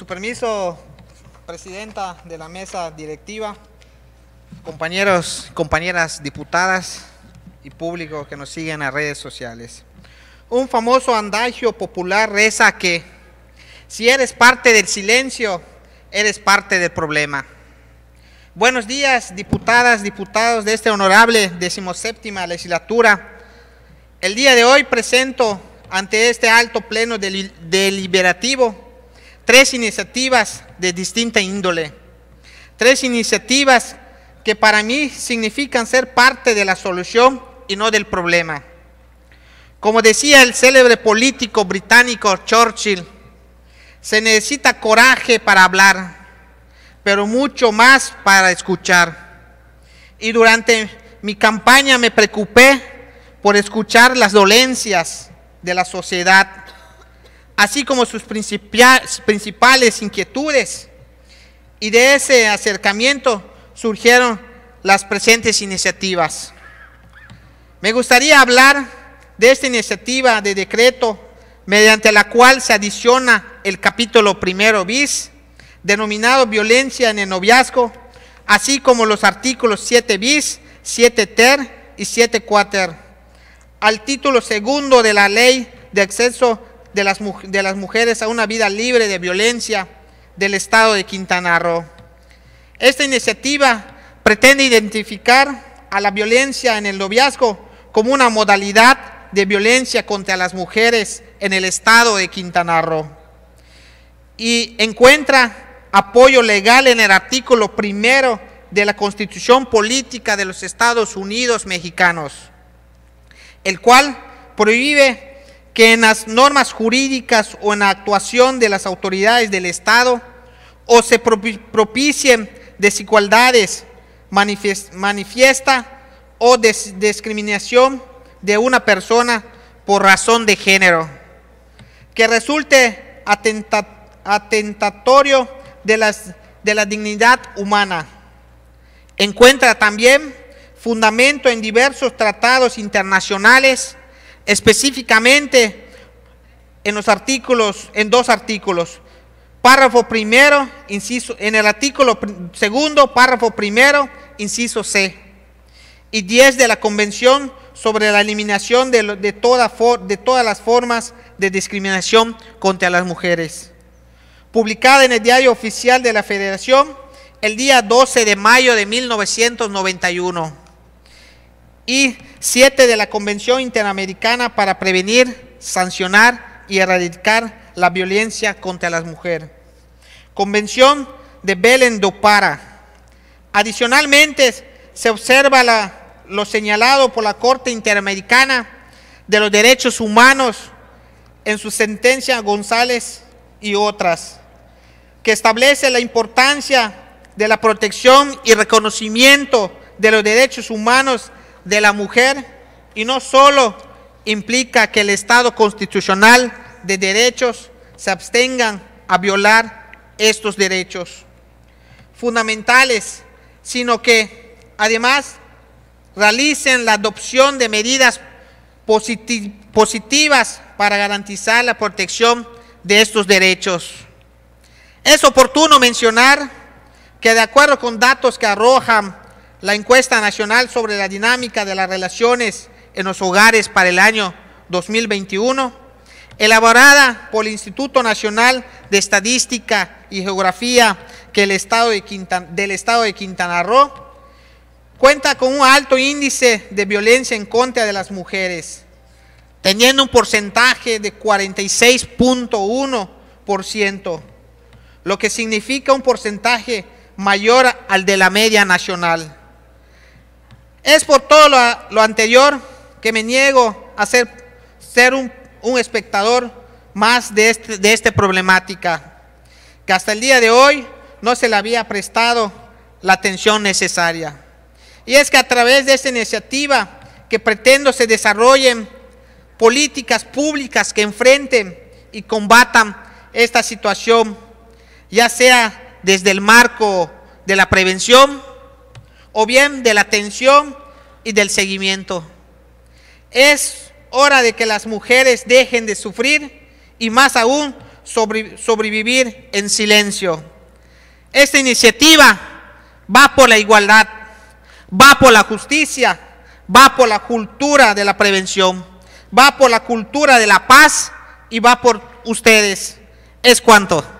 Su permiso, presidenta de la mesa directiva, compañeros, compañeras diputadas y público que nos siguen en redes sociales. Un famoso andagio popular reza que si eres parte del silencio, eres parte del problema. Buenos días, diputadas, diputados de esta honorable decimoséptima legislatura. El día de hoy presento ante este alto pleno deliberativo tres iniciativas de distinta índole, tres iniciativas que para mí significan ser parte de la solución y no del problema. Como decía el célebre político británico Churchill, se necesita coraje para hablar, pero mucho más para escuchar. Y durante mi campaña me preocupé por escuchar las dolencias de la sociedad así como sus principales inquietudes. Y de ese acercamiento surgieron las presentes iniciativas. Me gustaría hablar de esta iniciativa de decreto mediante la cual se adiciona el capítulo primero bis, denominado violencia en el noviazgo, así como los artículos 7 bis, 7 ter y 7 cuater, al título segundo de la ley de acceso de las, de las mujeres a una vida libre de violencia del estado de Quintana Roo. Esta iniciativa pretende identificar a la violencia en el noviazgo como una modalidad de violencia contra las mujeres en el estado de Quintana Roo y encuentra apoyo legal en el artículo primero de la Constitución Política de los Estados Unidos Mexicanos, el cual prohíbe que en las normas jurídicas o en la actuación de las autoridades del Estado o se propicien desigualdades manifiesta o discriminación de una persona por razón de género, que resulte atentatorio de, las, de la dignidad humana. Encuentra también fundamento en diversos tratados internacionales específicamente en los artículos, en dos artículos. Párrafo primero, inciso, en el artículo segundo, párrafo primero, inciso C. Y 10 de la Convención sobre la eliminación de, de, toda de todas las formas de discriminación contra las mujeres. Publicada en el Diario Oficial de la Federación el día 12 de mayo de 1991 y 7 de la Convención Interamericana para prevenir, sancionar y erradicar la violencia contra las mujeres. Convención de Belén do Para. Adicionalmente, se observa lo señalado por la Corte Interamericana de los Derechos Humanos en su sentencia González y otras, que establece la importancia de la protección y reconocimiento de los derechos humanos de la mujer y no solo implica que el Estado constitucional de derechos se abstengan a violar estos derechos fundamentales, sino que además realicen la adopción de medidas positivas para garantizar la protección de estos derechos. Es oportuno mencionar que de acuerdo con datos que arrojan la encuesta nacional sobre la dinámica de las relaciones en los hogares para el año 2021, elaborada por el Instituto Nacional de Estadística y Geografía que el estado de del Estado de Quintana Roo, cuenta con un alto índice de violencia en contra de las mujeres, teniendo un porcentaje de 46.1%, lo que significa un porcentaje mayor al de la media nacional. Es por todo lo, anterior que me niego a ser, un, espectador más de, este, de esta problemática, que hasta el día de hoy no se le había prestado la atención necesaria. Y es que a través de esta iniciativa que pretendo se desarrollen políticas públicas que enfrenten y combatan esta situación, ya sea desde el marco de la prevención, o bien de la atención y del seguimiento. Es hora de que las mujeres dejen de sufrir y más aún sobrevivir en silencio. Esta iniciativa va por la igualdad, va por la justicia, va por la cultura de la prevención, va por la cultura de la paz y va por ustedes. Es cuanto.